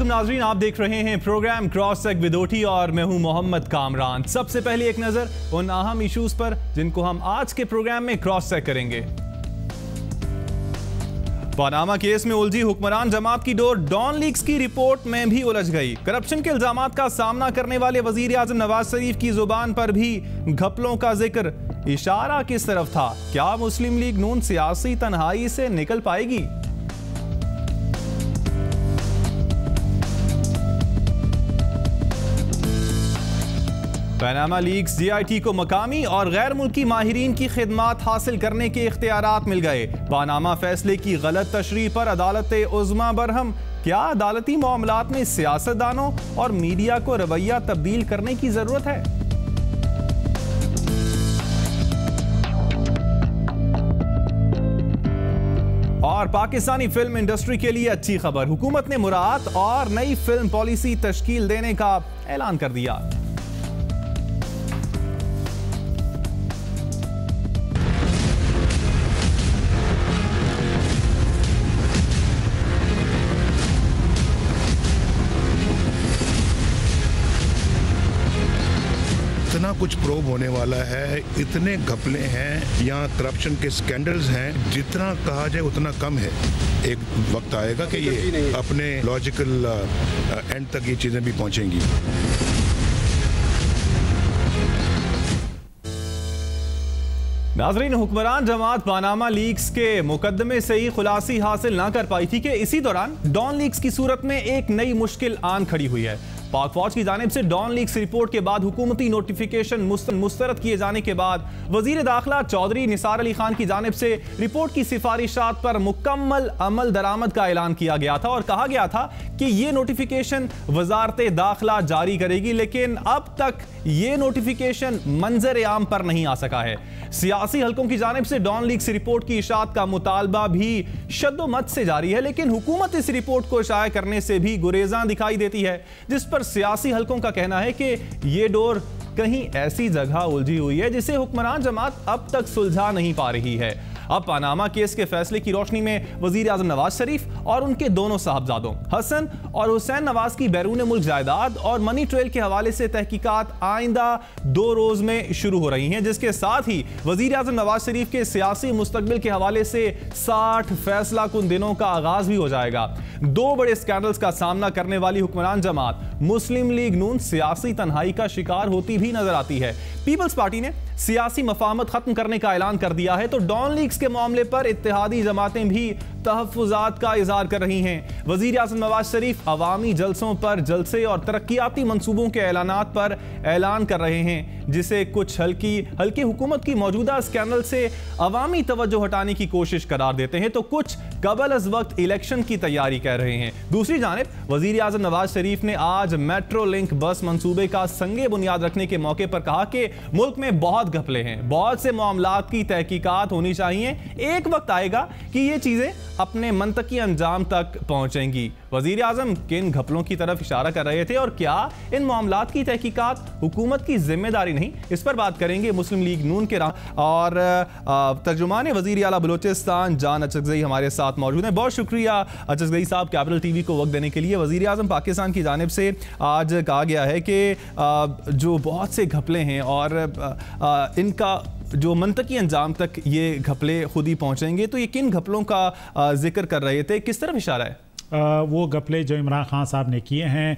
علیکم ناظرین، آپ دیکھ رہے ہیں پروگرام کراس سیک ودوٹی اور میں ہوں محمد کامران۔ سب سے پہلے ایک نظر ان اہم ایشوز پر جن کو ہم آج کے پروگرام میں کراس سیک کریں گے۔ پاناما کیس میں الجھی حکمران جماعت کی ڈور ڈان لیکس کی رپورٹ میں بھی الجھ گئی۔ کرپشن کے الزامات کا سامنا کرنے والے وزیر اعظم نواز شریف کی زبان پر بھی گھپلوں کا ذکر۔ اشارہ کس طرف تھا؟ کیا مسلم لیگ نون سیاسی تنہائی سے نکل پائے گی؟ Panama leaks D I T کو مقامی اور غیر ملکی ماہرین کی خدمات حاصل کرنے کے اختیارات مل گئے۔ پاناما فیصلے کی غلط تشریح پر عدالت عظمہ برہم۔ کیا عدالتی معاملات میں سیاستدانوں اور میڈیا کو رویہ تبدیل کرنے کی ضرورت ہے؟ اور پاکستانی فلم انڈسٹری کے لیے اچھی خبر۔ حکومت نے مراعات اور نئی فلم پالیسی تشکیل دینے کا اعلان کر دیا۔ کچھ پروب ہونے والا ہے اتنے گھپلے ہیں یہاں کرپشن کے سکینڈلز ہیں جتنا کہا جائے اتنا کم ہے۔ ایک وقت آئے گا کہ یہ اپنے لاجیکل اینڈ تک یہ چیزیں بھی پہنچیں گی۔ ناظرین حکمران جماعت پاناما لیکس کے مقدمے سے ہی خلاصی حاصل نہ کر پائی تھی کہ اسی دوران ڈان لیکس کی صورت میں ایک نئی مشکل آن کھڑی ہوئی ہے۔ پاک فوج کی جانب سے ڈان لیکس رپورٹ کے بعد حکومتی نوٹیفیکیشن مسترد کیے جانے کے بعد وزیر داخلہ چودری نثار علی خان کی جانب سے رپورٹ کی سفارشات پر مکمل عمل درآمد کا اعلان کیا گیا تھا اور کہا گیا تھا کہ یہ نوٹیفیکیشن وزارت داخلہ جاری کرے گی، لیکن اب تک یہ نوٹیفیکیشن منظر عام پر نہیں آ سکا ہے۔ سیاسی حلقوں کی جانب سے ڈان لیکس رپورٹ کی اشاعت کا مطالبہ بھی شد و مت سے جاری ہے، لیکن حکومت اس رپورٹ کو شائع کرنے سے بھی گریزاں دکھائی دیتی ہے، جس پر سیاسی حلقوں کا کہنا ہے کہ یہ ڈور کہیں ایسی جگہ الجھی ہوئی ہے جسے حکمران جماعت اب تک سلجھا نہیں پا رہی ہے۔ اب پاناما کیس کے فیصلے کی روشنی میں وزیر اعظم نواز شریف اور ان کے دونوں صاحبزادوں، حسن اور حسین نواز کی بیرون ملک جائیداد اور منی ٹریل کے حوالے سے تحقیقات آئندہ دو روز میں شروع ہو رہی ہیں، جس کے ساتھ ہی وزیر اعظم نواز شریف کے سیاسی مستقبل کے حوالے سے ساٹھ فیصلہ کن دنوں کا آغاز بھی ہو جائے گا۔ دو بڑے سکینڈلز کا سامنا کرنے والی حکمران جماعت مسلم لیگ نون سیاسی تنہائی کا شکار ہوتی بھی نظر آتی ہے۔ پیپلز پارٹی نے سیاسی مفاہمت ختم کرنے کا اعلان کر دیا ہے تو ڈان لیگز کے معاملے پر اتحادی جماعتیں بھی تحفظات کا اظہار کر رہی ہیں۔ وزیر اعظم نواز شریف عوامی جلسوں پر جلسے اور ترقیاتی منصوبوں کے اعلانات پر اعلان کر رہے ہیں، جسے کچھ ہلکی ہلکی حکومت کی موجودہ اسکینڈل سے عوامی توجہ ہٹانے کی کوشش قرار دیتے ہیں۔ تو کچھ قبل از وقت الیکشن کی تیاری کہہ رہے ہیں۔ دوسری جانب، وزیر اعظم نواز شریف نے آج میٹرو لنک بس منصوبے کا سنگ بنیاد رکھنے کے موقع پر کہا کہ ملک میں بہت گھپلے ہیں۔ بہت سے معاملات کی تحقیقات ہونی چاہیے۔ ایک وقت آئے گا کہ یہ چیزیں اپنے منطقی انجام تک پہنچیں گی۔ وزیر اعظم کن گھپلوں کی طرف اشارہ کر رہے تھے اور کیا ان معاملات کی تحقیقات حکومت کی ذمہ داری نہیں؟ اس پر بات کریں گے مسلم لیگ نون کے راہ۔ اور ترجمان وزیر اعلیٰ بلوچستان جان اچکزئی ہمارے ساتھ موجود ہیں۔ بہت شکریہ اچکزئی صاحب کیپٹل ٹی وی کو وقت دینے کے لیے۔ وزیر اعظم پاکستان کی جانب سے آج کہا گیا ہے کہ جو بہت سے گھپلے ہیں اور ان کا جو منطقی انجام تک یہ گھپلے خود ہی پہنچیں گے، تو یہ کن گھپلوں کا ذکر کر رہے تھے؟ کس طرف اشارہ ہے؟ وہ گپلے جو عمران خان صاحب نے کیے ہیں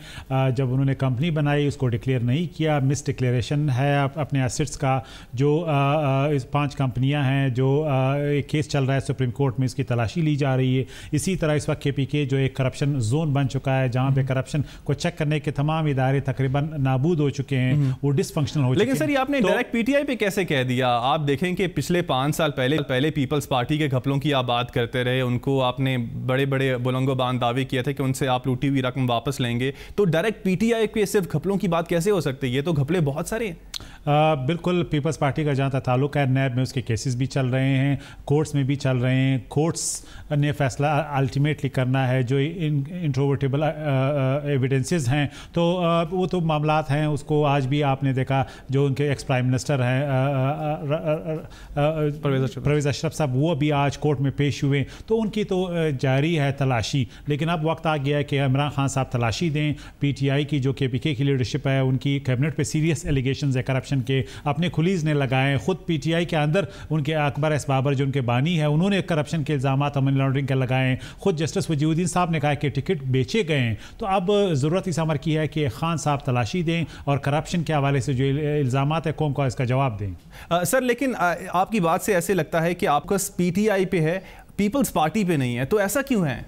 جب انہوں نے کمپنی بنائی اس کو ڈکلیئر نہیں کیا مس ڈکلیریشن ہے اپنے ایسٹس کا جو پانچ کمپنیاں ہیں جو ایک کیس چل رہا ہے سپریم کورٹ میں اس کی تلاشی لی جا رہی ہے۔ اسی طرح اس وقت کے پی کے جو ایک کرپشن زون بن چکا ہے جہاں پہ کرپشن کو چیک کرنے کے تمام ادارے تقریباً نابود ہو چکے ہیں وہ ڈس فنکشنل ہو چکے لیکن سر یہ آپ نے ڈائریکٹ پی ٹی آئی پہ کیسے کہہ دیا؟ آپ دیکھیں کہ پچھلے پانچ سال پہلے پہلے پیپلز پارٹی کے گھپلوں کی آپ بات کرتے رہے ان کو آپ نے بڑے بڑے بلنگو باندھ دعوے کیا تھے کہ ان سے آپ لوٹی ہوئی رقم واپس لیں گے۔ تو ڈائریکٹ پی ٹی آئی پہ صرف گھپلوں کی بات کیسے ہو سکتی ہے؟ یہ تو گھپلے بہت سارے ہیں۔ بالکل پیپلز پارٹی کا جہاں تک تعلق ہے نیب میں اس کے کیسز بھی چل رہے ہیں کورٹس میں بھی چل رہے ہیں۔ کورٹس نے فیصلہ الٹیمیٹلی کرنا ہے جو انٹروورٹیبل ایویڈنسز ہیں۔ تو وہ تو معاملات ہیں اس کو آج بھی آپ نے دیکھا جو ان کے ایکس پرائم منسٹر ہیں پرویز اشرف۔ صاحب وہ بھی آج کورٹ میں پیش ہوئے۔ تو ان کی تو جاری ہے تلاشی۔ لیکن اب وقت آ گیا ہے کہ عمران خان صاحب تلاشی دیں۔ پی ٹی آئی کی جو کے پی کے کی لیڈرشپ ہے ان کی کیبنٹ پہ سیریس ایلیگیشنز ہے۔ کرپشن کے اپنے کھلیز نے لگائے، خود پی ٹی آئی کے اندر ان کے اکبر اس بابر جو ان کے بانی ہے انہوں نے کرپشن کے الزامات منی لانڈرنگ کے لگائے۔ خود جسٹس وجیہ الدین صاحب نے کہا کہ ٹکٹ بیچے گئے ہیں۔ تو اب ضرورت اس عمر کی ہے کہ خان صاحب تلاشی دیں اور کرپشن کے حوالے سے جو الزامات ہے قوم کو اس کا جواب دیں۔ سر، لیکن آپ کی بات سے ایسے لگتا ہے کہ آپ کا پی ٹی آئی پہ ہے، پیپلز پارٹی پہ نہیں ہے، تو ایسا کیوں ہے؟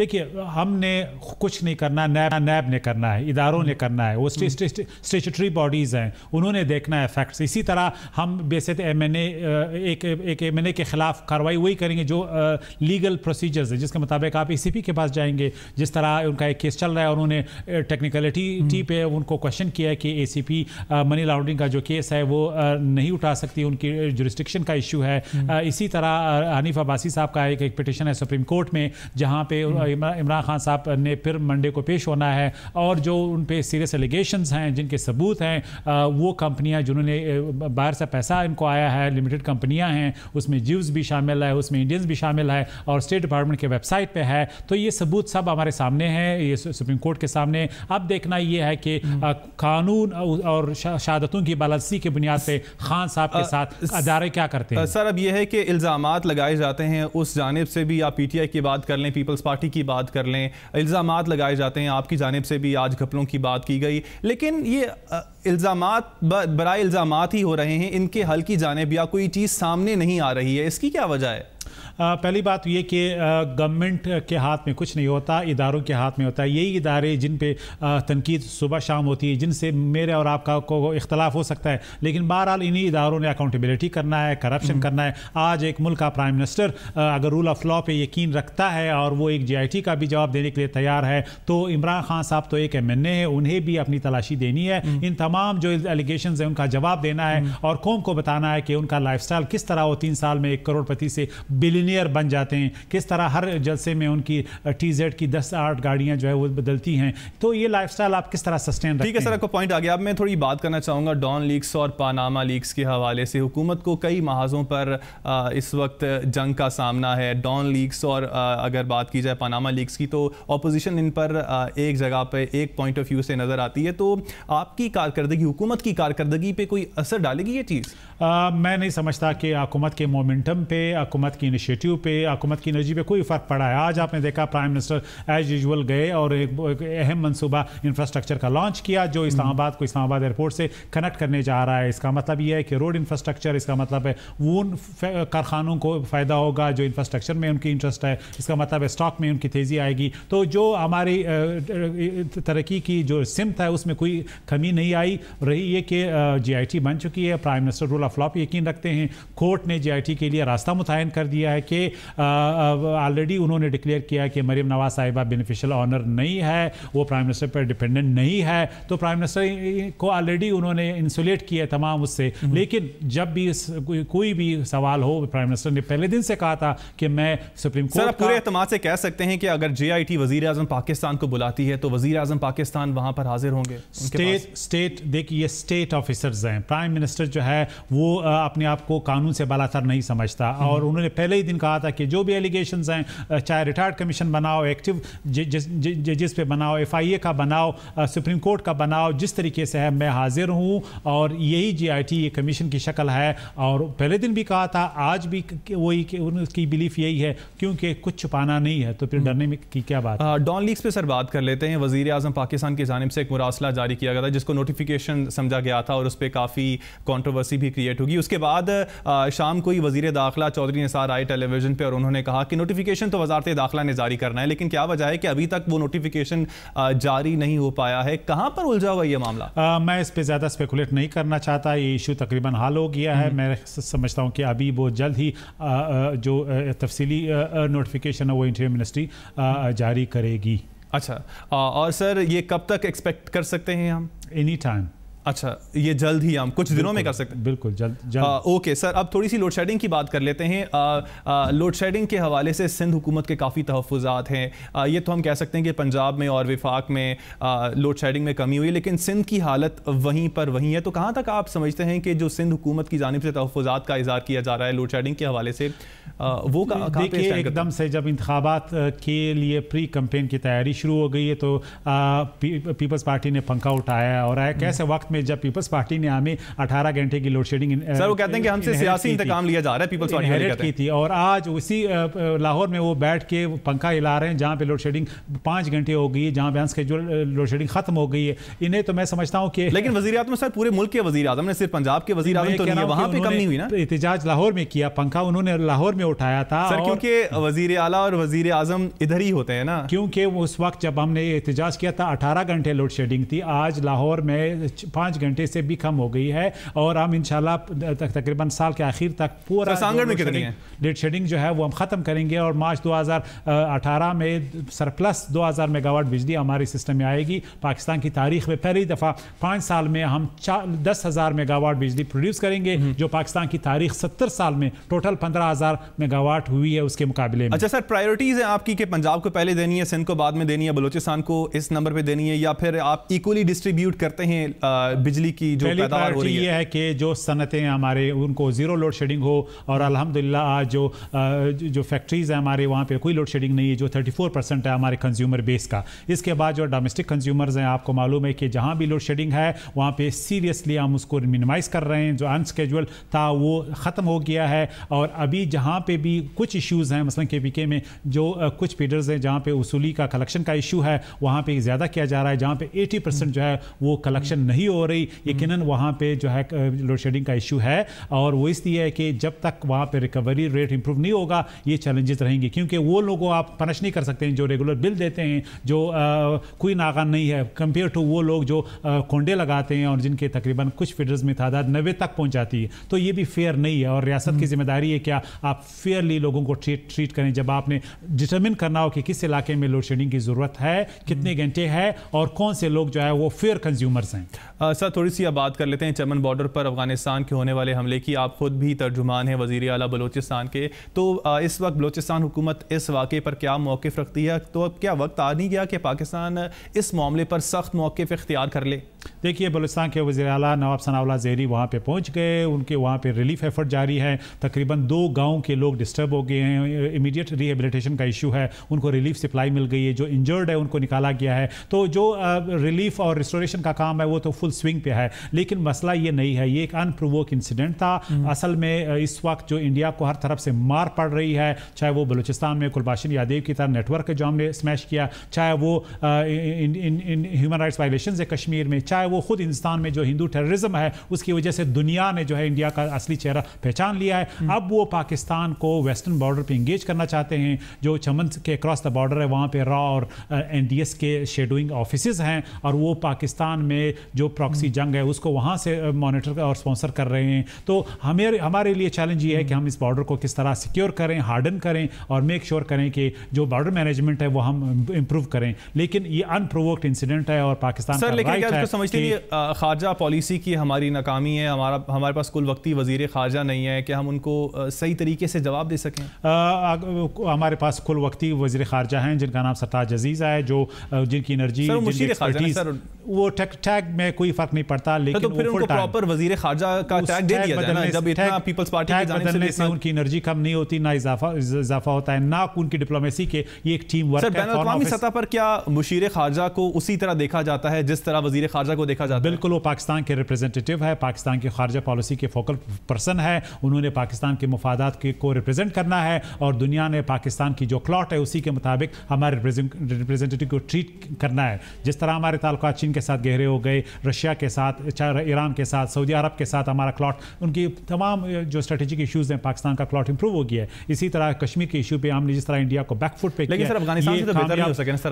دیکھیے ہم نے کچھ نہیں کرنا نیب نیب نے کرنا ہے اداروں نے کرنا ہے وہ اسٹیچوٹری باڈیز ہیں انہوں نے دیکھنا ہے فیکٹس اسی طرح ہم بیسے ایم این اے ایک ایک ایم این اے کے خلاف کاروائی وہی کریں گے جو لیگل پروسیجرز ہیں جس کے مطابق آپ اے سی پی کے پاس جائیں گے جس طرح ان کا ایک کیس چل رہا ہے انہوں نے ٹیکنیکلٹی پہ ان کو کوشچن کیا ہے کہ اے سی پی منی لاؤنڈرنگ کا جو کیس ہے وہ نہیں اٹھا سکتی ان کی جورسٹکشن کا ایشو ہے۔ اسی طرح حنیف عباسی صاحب کا ایک ایک پٹیشن ہے سپریم کورٹ میں جہاں پہ عمران خان صاحب نے پھر منڈے کو پیش ہونا ہے اور جو ان پہ سیریس ایلیگیشنز ہیں جن کے ثبوت ہیں وہ کمپنیاں جنہوں نے باہر سے پیسہ ان کو آیا ہے لمیٹڈ کمپنیاں ہیں اس میں جیوز بھی شامل ہے اس میں انڈینز بھی شامل ہے اور اسٹیٹ ڈپارٹمنٹ کے ویب سائٹ پہ ہے۔ تو یہ ثبوت سب ہمارے سامنے ہیں یہ سپریم کورٹ کے سامنے۔ اب دیکھنا یہ ہے کہ قانون اور شہادتوں کی بالادستی کی بنیاد پہ خان صاحب کے ساتھ ادارے کیا کرتے ہیں؟ سر اب یہ ہے کہ الزامات لگائے جاتے ہیں اس جانب سے بھی آپ پی ٹی آئی کی بات کر لیں پیپلز پارٹی کی بات کر لیں، الزامات لگائے جاتے ہیں، آپ کی جانب سے بھی آج گھپلوں کی بات کی گئی۔ لیکن یہ الزامات برائے الزامات ہی ہو رہے ہیں، ان کے حل کی جانب یا کوئی چیز سامنے نہیں آ رہی ہے، اس کی کیا وجہ ہے؟ پہلی بات یہ کہ گورنمنٹ کے ہاتھ میں کچھ نہیں ہوتا اداروں کے ہاتھ میں ہوتا ہے۔ یہی ادارے جن پہ تنقید صبح شام ہوتی ہے جن سے میرے اور آپ کا کو اختلاف ہو سکتا ہے۔ لیکن بہرحال انہی اداروں نے اکاؤنٹیبلٹی کرنا ہے کرپشن کرنا ہے۔ آج ایک ملک کا پرائم منسٹر اگر رول آف لا پہ یقین رکھتا ہے اور وہ ایک جی آئی ٹی کا بھی جواب دینے کے لیے تیار ہے تو عمران خان صاحب تو ایک ایم این اے ہے انہیں بھی اپنی تلاشی دینی ہے۔ ان تمام جو ایلیگیشنز ہیں ان کا جواب دینا ہے اور قوم کو بتانا ہے کہ ان کا لائف سٹائل کس طرح وہ تین سال میں ایک کروڑ پتی سے بلین انجینئر بن جاتے ہیں۔ کس طرح ہر جلسے میں ان کی ٹی زیڈ کی دس آٹھ گاڑیاں جو ہے وہ بدلتی ہیں۔ تو یہ لائف سٹائل آپ کس طرح سسٹین رکھتے ہیں ٹھیک ہے سر آپ کو پوائنٹ آگیا اب میں تھوڑی بات کرنا چاہوں گا ڈان لیکس اور پاناما لیکس کے حوالے سے۔ حکومت کو کئی محاذوں پر اس وقت جنگ کا سامنا ہے۔ ڈان لیکس اور اگر بات کی جائے پاناما لیکس کی تو اپوزیشن ان پر ایک جگہ پہ ایک پوائنٹ آف ویو سے نظر آتی ہے۔ تو آپ کی کارکردگی حکومت کی کارکردگی پہ کوئی اثر ڈالے گی یہ چیز؟ میں نہیں سمجھتا کہ حکومت کے مومنٹم پہ حکومت کی انیشیٹیو پہ حکومت کی انرجی پہ کوئی فرق پڑا ہے آج آپ نے دیکھا پرائم منسٹر ایز یوزول گئے اور ایک اہم منصوبہ انفراسٹرکچر کا لانچ کیا جو اسلام آباد کو اسلام آباد ایئرپورٹ سے کنیکٹ کرنے جا رہا ہے اس کا مطلب یہ ہے کہ روڈ انفراسٹرکچر اس کا مطلب ہے وہ کارخانوں کو فائدہ ہوگا جو انفراسٹرکچر میں ان کی انٹرسٹ ہے اس کا مطلب ہے اسٹاک میں ان کی تیزی آئے گی تو جو ہماری ترقی کی جو سمت ہے اس میں کوئی کمی نہیں آئی رہی یہ کہ جی آئی ٹی بن چکی ہے prime minister rule of law پہ یقین رکھتے ہیں کورٹ نے جی آئی ٹی کے لیے راستہ متعین کر دیا ہے کہ آلریڈی انہوں نے ڈکلیئر کیا کہ مریم نواز صاحبہ بینیفیشل آنر نہیں ہے وہ پرائم منسٹر پر ڈپینڈنٹ نہیں ہے۔ تو پرائم منسٹر کو آلریڈی انہوں نے انسولیٹ کیا تمام اس سے۔ لیکن جب بھی کوئی بھی سوال ہو پرائم منسٹر نے پہلے دن سے کہا تھا کہ میں سپریم کورٹ پورے اعتماد سے کہہ سکتے ہیں کہ اگر جے آئی ٹی وزیر اعظم پاکستان کو بلاتی ہے تو وزیر اعظم پاکستان وہاں پر حاضر ہوں گے اسٹیٹ دیکھیے اسٹیٹ آفیسرز ہیں۔ پرائم منسٹر جو ہے وہ اپنے آپ کو قانون سے بالاتر نہیں سمجھتا۔ اور انہوں نے پہلے ہی دن کہا تھا کہ جو بھی ایلیگیشنز ہیں چاہے ریٹائرڈ کمیشن بناؤ ایکٹیو جس پہ بناؤ ایف آئی اے کا بناؤ سپریم کورٹ کا بناؤ جس طریقے سے ہے میں حاضر ہوں اور یہی جی آئی ٹی یہ کمیشن کی شکل ہے۔ اور پہلے دن بھی کہا تھا آج بھی وہی ان کی بلیف یہی ہے کیونکہ کچھ چھپانا نہیں ہے۔ تو پھر ڈرنے میں کی کیا بات ڈان لیکس پہ سر بات کر لیتے ہیں۔ وزیر اعظم پاکستان کی جانب سے ایک مراسلہ جاری کیا گیا تھا جس کو نوٹیفیکیشن سمجھا گیا تھا اور اس پہ کافی کانٹروورسی بھی کریٹ ہوگی۔ اس کے بعد شام کو ہی وزیر داخلہ چودھری نثار آئے ٹیلی ویژن پہ اور انہوں نے کہا کہ نوٹیفیکیشن تو وزارت داخلہ نے جاری کرنا ہے لیکن کیا وجہ ہے کہ ابھی تک وہ نوٹیفیکیشن جاری نہیں ہو پایا ہے؟ کہاں پر الجھا ہوا یہ معاملہ؟ میں اس پہ زیادہ اسپیکولیٹ نہیں کرنا چاہتا یہ ایشو تقریباً حل ہو گیا ہے۔ میں سمجھتا ہوں کہ ابھی وہ جلد ہی جو تفصیلی نوٹیفیکیشن ہے وہ انٹیریئر منسٹری جاری کرے گی۔ اچھا اور سر یہ کب تک ایکسپیکٹ کر سکتے ہیں ہم؟ اینی ٹائم اچھا یہ جلد ہی ہم کچھ دنوں میں کر سکتے ہیں۔ بالکل جلد اوکے سر اب تھوڑی سی لوڈ شیڈنگ کی بات کر لیتے ہیں۔ لوڈ شیڈنگ کے حوالے سے سندھ حکومت کے کافی تحفظات ہیں۔ یہ تو ہم کہہ سکتے ہیں کہ پنجاب میں اور وفاق میں لوڈ شیڈنگ میں کمی ہوئی لیکن سندھ کی حالت وہیں پر وہیں ہے۔ تو کہاں تک آپ سمجھتے ہیں کہ جو سندھ حکومت کی جانب سے تحفظات کا اظہار کیا جا رہا ہے لوڈ شیڈنگ کے حوالے سے وہ دیکھیے ایک دم سے جب انتخابات کے لیے پری کمپین کی تیاری شروع ہو گئی ہے تو پیپلز پارٹی نے پنکھا اٹھایا اور ایک ایسے وقت میں جب پیپلز پارٹی نے ہمیں اٹھارہ گھنٹے کی لوڈ شیڈنگ سر وہ کہتے ہیں کہ ہم سے سیاسی انتقام لیا جا رہا ہے پیپلز پارٹی کی تھی۔ اور آج اسی لاہور میں وہ بیٹھ کے پنکھا ہلا رہے ہیں جہاں پہ لوڈ شیڈنگ پانچ گھنٹے ہو گئی ہے جہاں پہ اسکیجول لوڈ شیڈنگ ختم ہو گئی ہے۔ انہیں تو میں سمجھتا ہوں کہ لیکن وزیر اعظم سر پورے ملک کے وزیر اعظم نے صرف پنجاب کے وزیر اعظم تو نہیں وہاں پہ کم نہیں ہوئی نا؟ احتجاج لاہور میں کیا پنکھا انہوں نے لاہور میں اٹھایا تھا سر کیونکہ وزیر اعلیٰ اور وزیر اعظم ادھر ہی ہوتے ہیں نا۔ کیونکہ اس وقت جب ہم نے احتجاج کیا تھا اٹھارہ گھنٹے لوڈ شیڈنگ تھی۔ آج لاہور میں پانچ گھنٹے سے بھی کم ہو گئی ہے اور ہم انشاءاللہ تقریباً سال کے آخر تک پورا لوڈ شیڈنگ جو ہے وہ ہم ختم کریں گے اور مارچ دو ہزار اٹھارہ میں سرپلس دو ہزار میگا واٹ بجلی ہمارے سسٹم میں آئے گی۔ پاکستان کی تاریخ میں پہلی دفعہ پانچ سال میں ہم دس ہزار میگا واٹ بجلی پروڈیوس کریں گے جو پاکستان کی تاریخ ستر سال میں ٹوٹل پندرہ ہزار میگا واٹ ہوئی ہے اس کے مقابلے میں۔ اچھا سر پرائیورٹیز ہیں آپ کی کہ پنجاب کو پہلے دینی ہے سندھ کو بعد میں دینی ہے بلوچستان کو اس نمبر پہ دینی ہے یا پھر آپ ایکولی ڈسٹریبیوٹ کرتے ہیں بجلی کی جو پیداوار ہو رہی ہے یہ ہے۔ کہ جو صنعتیں ہمارے ان کو زیرو لوڈ شیڈنگ ہو اور الحمدللہ آج جو جو فیکٹریز ہیں ہمارے وہاں پہ کوئی لوڈ شیڈنگ نہیں ہے جو تھرٹی فور پرسنٹ ہے ہمارے کنزیومر بیس کا۔ اس کے بعد جو ڈومیسٹک کنزیومرز ہیں آپ کو معلوم ہے کہ جہاں بھی لوڈ شیڈنگ ہے وہاں پہ سیریسلی ہم اس کو منیمائز کر رہے ہیں۔ جو انسکیجول تھا وہ ختم ہو گیا ہے۔ اور ابھی جہاں پہ بھی کچھ ایشوز ہیں مثلا کے پی کے میں جو کچھ پیڈرز ہیں جہاں پہ اصولی کا کلیکشن کا ایشو ہے وہاں پہ زیادہ کیا جا رہا ہے جہاں پہ ایٹی پرسنٹ جو ہے وہ کلیکشن نہیں ہو رہی یقیناً وہاں پہ جو ہے لوڈ شیڈنگ کا ایشو ہے اور وہ اس لیے ہے کہ جب تک وہاں پہ ریکوری ریٹ امپروو نہیں ہوگا یہ چیلنجز رہیں گے کیونکہ وہ لوگوں آپ پنش نہیں کر سکتے ہیں جو ریگولر بل دیتے ہیں جو کوئی ناغان نہیں ہے۔ کمپیئر ٹو وہ لوگ جو کونڈے لگاتے ہیں اور جن کے تقریباً کچھ فیڈرز میں تعداد نوے تک پہنچ جاتی ہے۔ تو یہ بھی فیئر نہیں ہے اور ریاست کی ذمہ داری ہے کیا آپ فیئرلی لوگوں کو ٹریٹ ٹریٹ کریں۔ جب آپ نے ڈٹرمن کرنا ہو کہ کس علاقے میں لوڈ شیڈنگ کی ضرورت ہے کتنے گھنٹے ہے اور کون سے لوگ جو ہے وہ فیئر کنزیومرز ہیں۔ سر تھوڑی سی اب بات کر لیتے ہیں چمن بارڈر پر افغانستان کے ہونے والے حملے کی۔ آپ خود بھی ترجمان ہیں وزیر اعلیٰ بلوچستان کے۔ تو اس وقت بلوچستان حکومت اس واقعے پر کیا موقف رکھتی ہے؟ تو اب کیا وقت آ نہیں گیا کہ پاکستان اس معاملے پر سخت موقف اختیار کر لے؟ دیکھیے، بلوچستان کے وزیر اعلیٰ نواب ثناء اللہ زہری وہاں پہ پہنچ گئے۔ ان کے وہاں پہ ریلیف ایفرٹ جاری ہے۔ تقریباً دو گاؤں کے لوگ ڈسٹرب ہو گئے ہیں۔ امیڈیٹ ریہیبلیٹیشن کا ایشو ہے۔ ان کو ریلیف سپلائی مل گئی ہے۔ جو انجرڈ ہے، ان کو نکالا گیا ہے۔ تو جو ریلیف اور ریسٹوریشن کا کام ہے، وہ تو فل سوئنگ پہ ہے۔ لیکن مسئلہ یہ نہیں ہے یہ ایک ان پرووک انسیڈنٹ تھا اصل میں اس وقت جو انڈیا کو ہر طرف سے مار پڑ رہی ہے چاہے وہ بلوچستان میں کلباشن یادیو کی طرح نیٹ ورک جو ہم نے اسمیش کیا چاہے وہ ہیومن رائٹس وائلیشنز ہے کشمیر میں چاہے وہ خود ہندوستان میں جو ہندو ٹیررزم ہے اس کی وجہ سے دنیا نے جو ہے انڈیا کا اصلی چہرہ پہچان لیا ہے۔ اب وہ پاکستان کو ویسٹرن بارڈر پہ انگیج کرنا چاہتے ہیں۔ جو چمن کے اکراس دا بارڈر ہے وہاں پہ را اور این ڈی ایس کے شیڈوئنگ آفیسز ہیں۔ اور وہ پاکستان میں جو پراکسی جنگ ہے اس کو وہاں سے مانیٹر اور اسپانسر کر رہے ہیں۔ تو ہمیں ہمارے لیے چیلنج یہ ہے کہ ہم اس بارڈر کو کس طرح سیکیور کریں ہارڈن کریں اور میک شیور کریں کہ جو بارڈر مینجمنٹ ہے وہ ہم امپروو کریں۔ لیکن یہ ان پرووکڈ انسیڈنٹ ہے اور پاکستان سر لیکن سمجھتے ہیں خارجہ پالیسی کی ہماری ناکامی ہے ہمارا ہمارے پاس کل وقتی وزیر خارجہ نہیں ہے کہ ہم ان کو صحیح طریقے سے جواب دے سکیں؟ ہمارے پاس کل وقتی وزیر خارجہ ہیں جن کا نام سرتاج عزیز ہے جو جن کی انرجی وہ ٹیگ میں کوئی فرق نہیں پڑتا لیکن تو پھر ان کو پراپر وزیر خارجہ کا ٹیگ دے دیا جائے نا جب اتنا پیپلز پارٹی کی جانب سے ان کی انرجی کم نہیں ہوتی نہ اضافہ اضافہ ہوتا ہے نہ ان کی ڈپلومیسی کے یہ ایک ٹیم ورک ہے بین الاقوامی سطح پر کیا مشیر خارجہ کو اسی طرح دیکھا جاتا ہے جس طرح وزیر خارجہ کو دیکھا جاتا ہے؟ بالکل وہ پاکستان کے ریپریزنٹیٹیو ہے پاکستان کی خارجہ پالیسی کے فوکل پرسن ہے۔ انہوں نے پاکستان کے مفادات کو ریپریزنٹ کرنا ہے اور دنیا نے پاکستان کی جو کلاٹ ہے اسی کے مطابق ہمارے ریپریزنٹیٹیو کو ٹریٹ کرنا ہے۔ جس طرح ہمارے تعلقات چین کے ساتھ گہرے ہو گئے رشیا کے ساتھ ایران کے ساتھ سعودی عرب کے ساتھ ہمارا کلاٹ ان کی تمام جو اسٹریٹجک ایشوز ہیں پاکستان کا کلاٹ امپروو ہو گیا ہے۔ اسی طرح کشمیر کے ایشو پہ ہم نے جس طرح انڈیا کو بیک فٹ پہ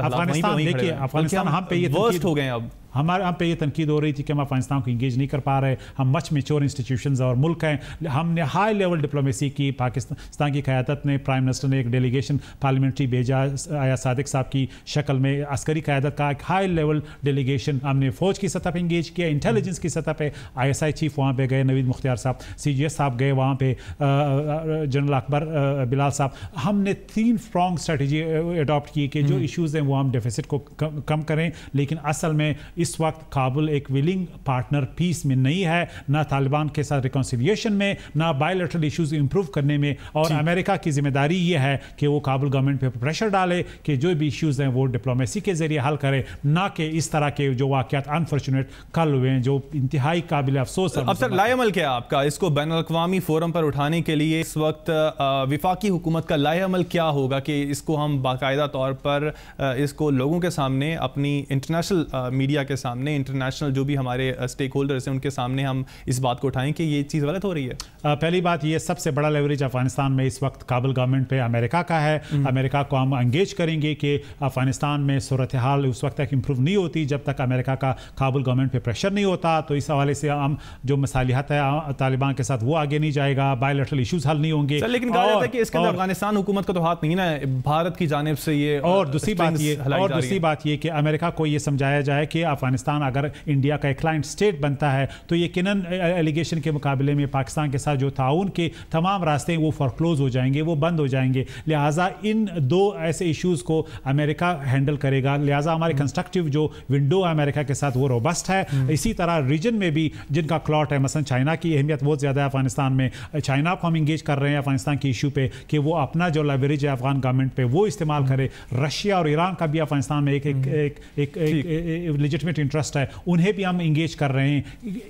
افغانستان دیکھیے افغانستان ہم پہ یہ ہو گئے اب۔ ہمارے ہم پہ یہ تنقید ہو رہی تھی کہ ہم افغانستان کو انگیج نہیں کر پا رہے ہم مچ میچور انسٹیٹیوشنز اور ملک ہیں۔ ہم نے ہائی لیول ڈپلومیسی کی پاکستان کی قیادت نے پرائم منسٹر نے ایک ڈیلیگیشن پارلیمنٹری بھیجا آیا صادق صاحب کی شکل میں عسکری قیادت کا ایک ہائی لیول ڈیلیگیشن ہم نے فوج کی سطح پہ انگیج کیا انٹیلیجنس کی سطح پہ۔ آئی ایس آئی چیف وہاں پہ گئے نوید مختار صاحب سی جی ایس صاحب گئے وہاں پہ جنرل اکبر بلال صاحب۔ ہم نے تین فرانگ اسٹریٹجی اڈاپٹ کی کہ جو ایشوز ہیں وہ ہم ڈیفیسٹ کو کم کریں لیکن اصل میں اس وقت کابل ایک ولنگ پارٹنر پیس میں نہیں ہے نہ طالبان کے ساتھ ریکنسیلیشن میں نہ بائی لیٹرل ایشوز امپروو کرنے میں۔ اور امریکہ کی ذمہ داری یہ ہے کہ وہ کابل گورنمنٹ پہ پریشر ڈالے کہ جو بھی ایشوز ہیں وہ ڈپلومیسی کے ذریعے حل کرے نہ کہ اس طرح کے جو واقعات انفارچونیٹ کل ہوئے ہیں جو انتہائی قابل افسوس اب سر لائے عمل کیا آپ کا۔ اس کو بین الاقوامی فورم پر اٹھانے کے لیے اس وقت وفاقی حکومت کا لائے عمل کیا ہوگا کہ اس کو ہم باقاعدہ طور پر اس کو لوگوں کے سامنے اپنی انٹرنیشنل میڈیا کے سامنے انٹرنیشنل جو بھی ہمارے اسٹیک ہولڈرز ہیں ان کے سامنے ہم اس بات کو اٹھائیں کہ یہ چیز غلط ہو رہی ہے۔ پہلی بات یہ سب سے بڑا لیوریج افغانستان میں اس وقت کابل گورنمنٹ پہ امریکہ کا ہے۔ امریکہ کو ہم انگیج کریں گے کہ افغانستان میں صورتحال اس وقت تک امپروو نہیں ہوتی جب تک امریکہ کا کابل گورنمنٹ پہ پریشر نہیں ہوتا۔ تو اس حوالے سے ہم جو مصالحت ہے طالبان کے ساتھ وہ آگے نہیں جائے گا۔ بائی لیٹرل ایشوز حل نہیں ہوں گے۔ لیکن کہا جاتا ہے کہ اس کے اندر افغانستان حکومت کا تو ہاتھ نہیں نا۔ بھارت کی جانب سے یہ اور دوسری بات یہ اور دوسری بات یہ کہ امریکہ کو یہ سمجھایا جائے کہ افغانستان اگر انڈیا کا ایک کلائنٹ اسٹیٹ بنتا ہے تو یہ کنن ایلیگیشن کے مقابلے میں پاکستان کے ساتھ جو تعاون کے تمام راستے وہ فرکلوز ہو جائیں گے وہ بند ہو جائیں گے۔ لہٰذا ان دو ایسے ایشوز کو امریکہ ہینڈل کرے گا۔ لہٰذا ہمارے کنسٹرکٹیو جو ونڈو ہے امریکہ کے ساتھ وہ روبسٹ ہے۔ اسی طرح ریجن میں بھی جن کا کلاٹ ہے مثلا چائنا کی اہمیت بہت زیادہ ہے افغانستان میں۔ چائنا کو ہم انگیج کر رہے ہیں افغانستان کی ایشو پہ کہ وہ اپنا جو لائبریج ہے افغان گورنمنٹ پہ وہ استعمال کرے۔ رشیا اور ایران کا بھی افغانستان میں ایک ایک لیجٹمیٹ انٹرسٹ ہے انہیں بھی ہم انگیج کر رہے ہیں۔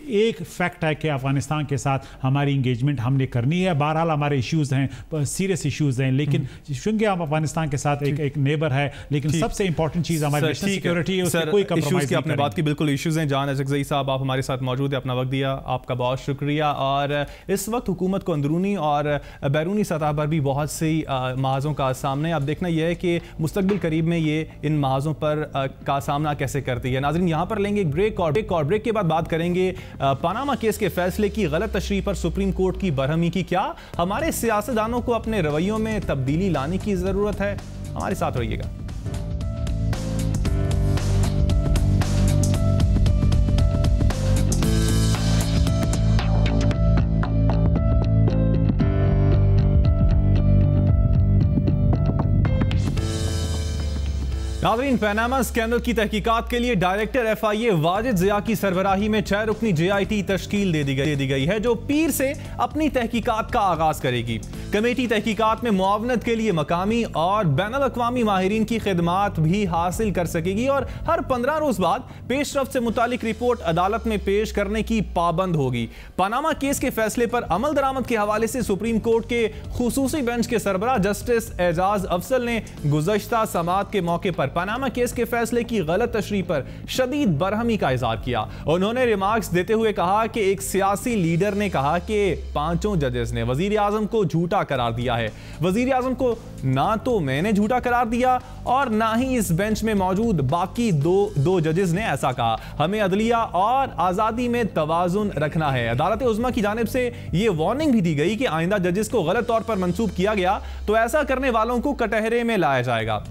ایک فیکٹ ہے کہ افغانستان کے ساتھ ہماری انگیجمنٹ ہم نے کرنی ہے۔ بہرحال ہمارے ایشوز ہیں سیریس ایشوز ہیں لیکن چونکہ ہم افغانستان کے ساتھ ایک ایک نیبر ہے لیکن سب سے امپورٹنٹ چیز ہماری سیکیورٹی ہے۔ اس کوئی کمپرومائز نہیں بات کی بالکل ایشوز ہیں۔ جان ازکزئی صاحب آپ ہمارے ساتھ موجود ہیں اپنا وقت دیا آپ کا بہت شکریہ۔ اور اس وقت حکومت کو اندرونی اور بیرونی سطح پر بھی بہت سی محاذوں کا سامنے اب دیکھنا یہ ہے کہ مستقبل قریب میں یہ ان محاذوں پر کا سامنا کیسے کرتی ہے۔ ناظرین یہاں پر لیں گے ایک بریک اور بریک اور بریک کے بعد بات کریں گے پاناما کیس کے فیصلے کی غلط تشریح پر سپریم کورٹ کی برہمی کی کیا؟ ہمارے سیاستدانوں کو اپنے رویوں میں تبدیلی لانے کی ضرورت ہے۔ ہمارے ساتھ رہیے گا۔ ناظرین پیناما سکینڈل کی تحقیقات کے لیے director F I A Wajid Zia کی سربراہی میں چھ رکنی جے آئی ٹی تشکیل دے دی گئی ہے، جو پیر سے اپنی تحقیقات کا آغاز کرے گی۔ کمیٹی تحقیقات میں معاونت کے لیے مقامی اور بین الاقوامی ماہرین کی خدمات بھی حاصل کر سکے گی اور ہر پندرہ روز بعد پیش رفت سے متعلق رپورٹ عدالت میں پیش کرنے کی پابند ہوگی۔ پاناما کیس کے فیصلے پر عمل درامت کے حوالے سے سپریم کورٹ کے خصوصی بینچ کے سربراہ جسٹس اعجاز افضل نے گزشتہ سماعت کے موقع پر پاناما کیس کے فیصلے کی غلط تشریح پر شدید برہمی کا اظہار کیا۔ انہوں نے ریمارکس دیتے ہوئے کہا کہ ایک سیاسی لیڈر نے کہا کہ پانچوں ججز نے وزیر اعظم کو جھوٹا قرار دیا ہے۔ وزیر اعظم کو نہ تو میں نے جھوٹا قرار دیا اور نہ ہی اس بینچ میں موجود باقی دو دو ججز نے ایسا کہا۔ ہمیں عدلیہ اور آزادی میں توازن رکھنا ہے۔ عدالت عظمہ کی جانب سے یہ وارننگ بھی دی گئی کہ آئندہ ججز کو غلط طور پر منسوب کیا گیا تو ایسا کرنے والوں کو کٹہرے میں لایا جائے گا۔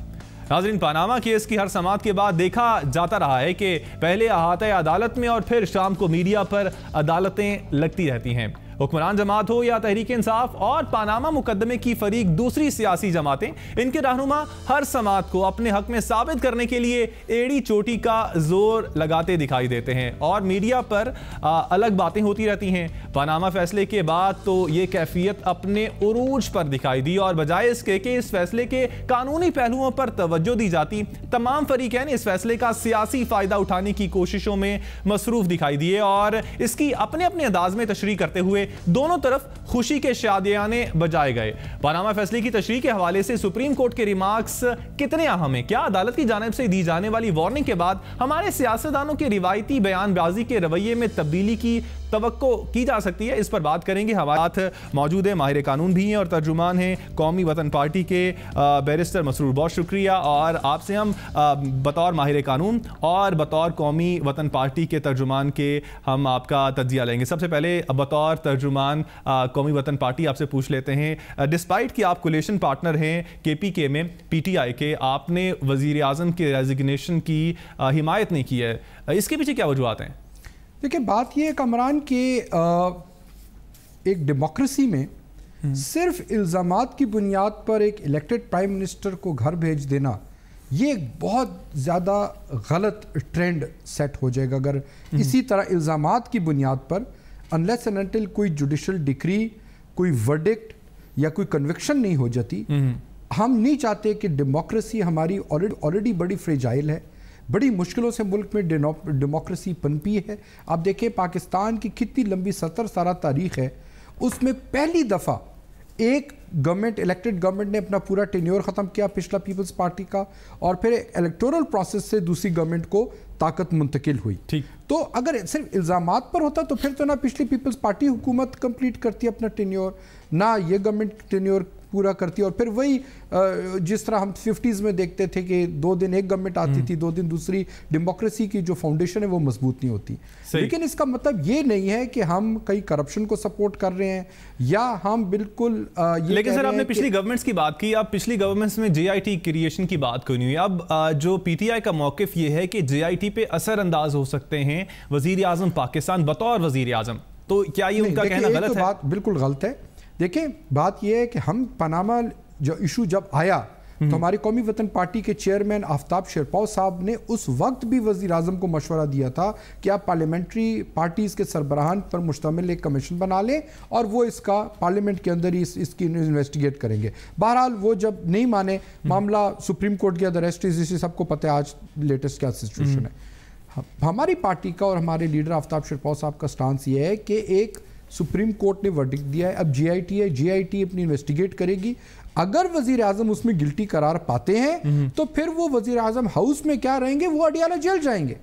ناظرین، پاناما کیس کی ہر سماعت کے بعد دیکھا جاتا رہا ہے کہ پہلے احاطہ عدالت میں اور پھر شام کو میڈیا پر عدالتیں لگتی رہتی ہیں۔ حکمران جماعت ہو یا تحریک انصاف اور پاناما مقدمے کی فریق دوسری سیاسی جماعتیں، ان کے رہنما ہر سماعت کو اپنے حق میں ثابت کرنے کے لیے ایڑی چوٹی کا زور لگاتے دکھائی دیتے ہیں اور میڈیا پر الگ باتیں ہوتی رہتی ہیں۔ پاناما فیصلے کے بعد تو یہ کیفیت اپنے عروج پر دکھائی دی اور بجائے اس کے کہ اس فیصلے کے قانونی پہلوؤں پر توجہ دی جاتی، تمام فریقین اس فیصلے کا سیاسی فائدہ اٹھانے کی کوششوں میں مصروف دکھائی دیے اور اس کی اپنے اپنے انداز میں تشریح کرتے ہوئے دونوں طرف خوشی کے شادیانے بجائے گئے۔ پاناما فیصلے کی تشریح کے حوالے سے سپریم کورٹ کے ریمارکس کتنے اہم ہیں؟ کیا عدالت کی جانب سے دی جانے والی وارننگ کے بعد ہمارے سیاستدانوں کے روایتی بیان بازی کے رویے میں تبدیلی کی توقع کی جا سکتی ہے؟ اس پر بات کریں گے۔ ہمارے ساتھ موجود ہیں، ماہر قانون بھی ہیں اور ترجمان ہیں قومی وطن پارٹی کے بیرسٹر مسرور۔ بہت شکریہ۔ اور آپ سے ہم بطور ماہر قانون اور بطور قومی وطن پارٹی کے ترجمان کے ہم آپ کا تجزیہ لیں گے۔ سب سے پہلے بطور ترجمان قومی وطن پارٹی آپ سے پوچھ لیتے ہیں۔ ڈسپائٹ کہ آپ کولیشن پارٹنر ہیں کے پی کے میں، پی ٹی آئی کے، آپ نے وزیر اعظم کے ریزگنیشن کی حمایت نہیں کی ہے۔ اس کے پیچھے کیا وجوہات ہیں؟ دیکھیں بات یہ ہے کمران کہ ایک ڈیموکریسی میں صرف الزامات کی بنیاد پر ایک الیکٹڈ پرائم منسٹر کو گھر بھیج دینا یہ ایک بہت زیادہ غلط ٹرینڈ سیٹ ہو جائے گا۔ اگر اسی طرح الزامات کی بنیاد پر انلیس انٹل کوئی جوڈیشل ڈکری کوئی ورڈکٹ یا کوئی کنوکشن نہیں ہو جاتی ہم۔ نہیں چاہتے کہ ڈیموکریسی ہماری آلریڈی بڑی فریجائل ہے۔ بڑی مشکلوں سے ملک میں ڈیموکریسی پنپی ہے۔ آپ دیکھیں پاکستان کی کتنی لمبی ستر سالہ تاریخ ہے۔ اس میں پہلی دفعہ ایک گورنمنٹ الیکٹڈ گورنمنٹ نے اپنا پورا ٹینیور ختم کیا پچھلا پیپلز پارٹی کا اور پھر الیکٹورل پروسیس سے دوسری گورنمنٹ کو طاقت منتقل ہوئی۔ تو اگر صرف الزامات پر ہوتا تو پھر تو نہ پچھلی پیپلز پارٹی حکومت کمپلیٹ کرتی اپنا ٹینیور نہ یہ گورنمنٹ ٹینیور پورا کرتی اور پھر وہی جس طرح ہم ففٹیز میں دیکھتے تھے کہ دو دن ایک گورنمنٹ آتی تھی دو دن دوسری ڈیموکریسی کی جو فاؤنڈیشن ہے وہ مضبوط نہیں ہوتی۔ لیکن اس کا مطلب یہ نہیں ہے کہ ہم کئی کرپشن کو سپورٹ کر رہے ہیں یا ہم بالکل لیکن سر آپ نے پچھلی گورنمنٹس کی بات کی اب پچھلی گورنمنٹس میں جے آئی ٹی کریشن کی بات کوئی نہیں ہوئی؟ اب جو پی ٹی آئی کا موقف یہ ہے کہ جے آئی ٹی پہ اثر انداز ہو سکتے ہیں وزیر اعظم پاکستان بطور وزیر اعظم تو کیا یہ ان کا کہنا غلط ہے؟ بالکل غلط ہے۔ دیکھیں بات یہ ہے کہ ہم پاناما جو ایشو جب آیا تو ہماری قومی وطن پارٹی کے چیئرمین آفتاب شیرپاؤ صاحب نے اس وقت بھی وزیر اعظم کو مشورہ دیا تھا کہ آپ پارلیمنٹری پارٹیز کے سربراہان پر مشتمل ایک کمیشن بنا لیں اور وہ اس کا پارلیمنٹ کے اندر ہی اس کی انویسٹیگیٹ کریں گے۔ بہرحال وہ جب نہیں مانے معاملہ سپریم کورٹ گیا ریسٹ اسی سب کو پتہ ہے آج لیٹسٹ کیا سچویشن ہے۔ ہماری پارٹی کا اور ہمارے لیڈر آفتاب شیرپاؤ صاحب کا سٹانس یہ ہے کہ ایک سپریم کورٹ نے ورڈک دیا ہے۔ اب جی آئی ٹی ہے جی آئی ٹی اپنی انویسٹیگیٹ کرے گی۔ اگر وزیر اعظم اس میں گلٹی قرار پاتے ہیں تو پھر وہ وزیر اعظم ہاؤس میں کیا رہیں گے؟ وہ اڈیالہ جیل جائیں گے۔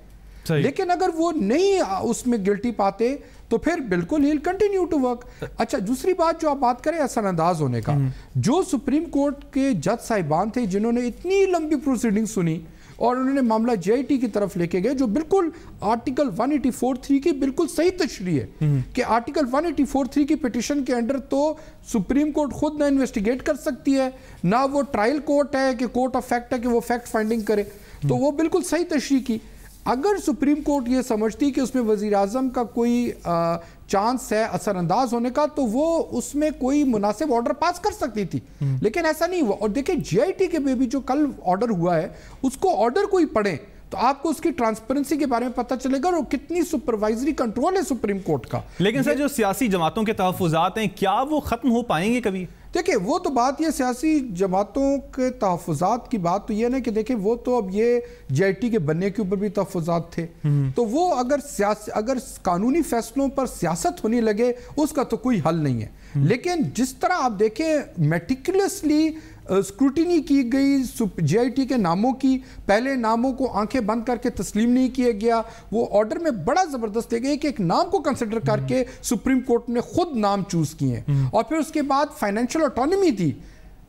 لیکن اگر وہ نہیں اس میں گلٹی پاتے تو پھر بالکل ہیل کنٹینیو ٹو ورک اچھا دوسری بات جو آپ بات کریں اثر انداز ہونے کا۔ جو سپریم کورٹ کے جج صاحبان تھے جنہوں نے اتنی لمبی پروسیڈنگ سنی اور انہوں نے معاملہ جے آئی ٹی کی طرف لے کے گئے جو بالکل آرٹیکل 184.3 کی بالکل صحیح تشریح ہے کہ آرٹیکل 184.3 کی پیٹیشن کے انڈر تو سپریم کورٹ خود نہ انویسٹیگیٹ کر سکتی ہے نہ وہ ٹرائل کورٹ ہے کہ کورٹ آف فیکٹ ہے کہ وہ فیکٹ فائنڈنگ کرے۔ تو وہ بالکل صحیح تشریح کی۔ اگر سپریم کورٹ یہ سمجھتی کہ اس میں وزیر اعظم کا کوئی چانس ہے اثر انداز ہونے کا تو وہ اس میں کوئی مناسب آرڈر پاس کر سکتی تھی۔ لیکن ایسا نہیں ہوا۔ اور دیکھیں جی آئی ٹی کے میں بھی جو کل آرڈر ہوا ہے اس کو آرڈر کوئی پڑھیں تو آپ کو اس کی ٹرانسپیرنسی کے بارے میں پتہ چلے گا اور کتنی سپروائزری کنٹرول ہے سپریم کورٹ کا۔ لیکن سر جو سیاسی جماعتوں کے تحفظات ہیں کیا وہ ختم ہو پائیں گے کبھی؟ دیکھیں وہ تو بات یہ سیاسی جماعتوں کے تحفظات کی بات تو یہ نا کہ دیکھیں وہ تو اب یہ جے ٹی کے بننے کے اوپر بھی تحفظات تھے۔ تو وہ اگر اگر قانونی فیصلوں پر سیاست ہونے لگے اس کا تو کوئی حل نہیں ہے۔ لیکن جس طرح آپ دیکھیں میٹیکولسلی اسکروٹینی کی گئی جے آئی ٹی کے ناموں کی پہلے ناموں کو آنکھیں بند کر کے تسلیم نہیں کیا گیا۔ وہ آرڈر میں بڑا زبردست لے گئے کہ ایک نام کو کنسیڈر کر کے سپریم کورٹ نے خود نام چوز کیے ہیں۔ اور پھر اس کے بعد فائنینشل اٹانومی تھی